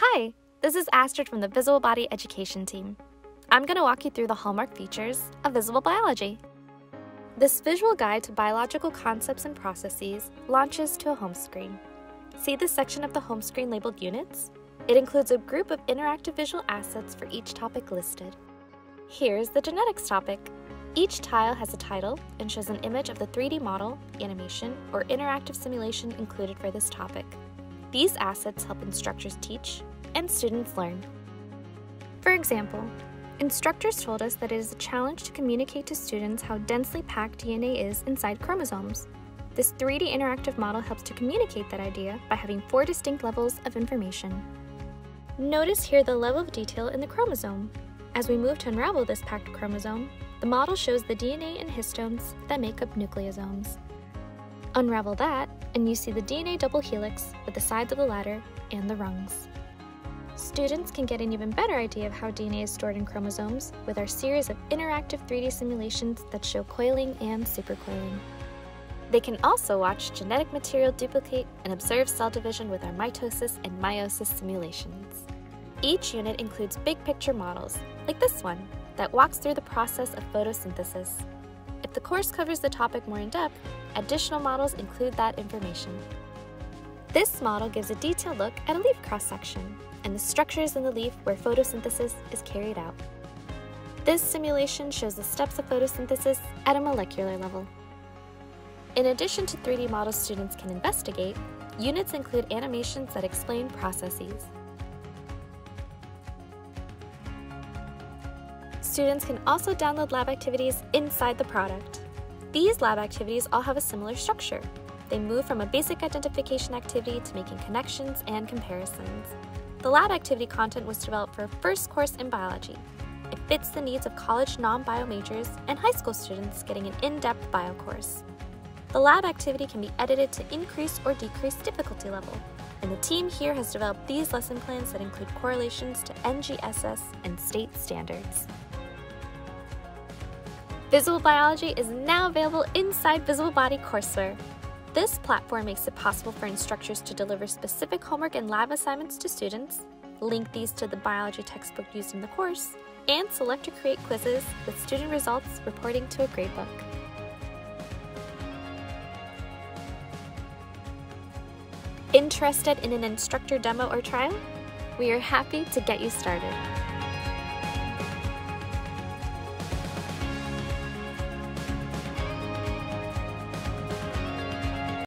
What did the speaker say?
Hi, this is Astrid from the Visible Body Education team. I'm going to walk you through the hallmark features of visible biology. This visual guide to biological concepts and processes launches to a home screen. See the section of the home screen labeled Units? It includes a group of interactive visual assets for each topic listed. Here's the genetics topic. Each tile has a title and shows an image of the 3D model, animation, or interactive simulation included for this topic. These assets help instructors teach and students learn. For example, instructors told us that it is a challenge to communicate to students how densely packed DNA is inside chromosomes. This 3D interactive model helps to communicate that idea by having four distinct levels of information. Notice here the level of detail in the chromosome. As we move to unravel this packed chromosome, the model shows the DNA and histones that make up nucleosomes. Unravel that, and you see the DNA double helix with the sides of the ladder and the rungs. Students can get an even better idea of how DNA is stored in chromosomes with our series of interactive 3D simulations that show coiling and supercoiling. They can also watch genetic material duplicate and observe cell division with our mitosis and meiosis simulations. Each unit includes big picture models, like this one, that walks through the process of photosynthesis. If the course covers the topic more in depth, additional models include that information. This model gives a detailed look at a leaf cross-section and the structures in the leaf where photosynthesis is carried out. This simulation shows the steps of photosynthesis at a molecular level. In addition to 3D models students can investigate, units include animations that explain processes. Students can also download lab activities inside the product. These lab activities all have a similar structure. They move from a basic identification activity to making connections and comparisons. The lab activity content was developed for a first course in biology. It fits the needs of college non-bio majors and high school students getting an in-depth bio course. The lab activity can be edited to increase or decrease difficulty level, and the team here has developed these lesson plans that include correlations to NGSS and state standards. Visible Biology is now available inside Visible Body courseware. This platform makes it possible for instructors to deliver specific homework and lab assignments to students, link these to the biology textbook used in the course, and select or create quizzes with student results reporting to a gradebook. Interested in an instructor demo or trial? We are happy to get you started.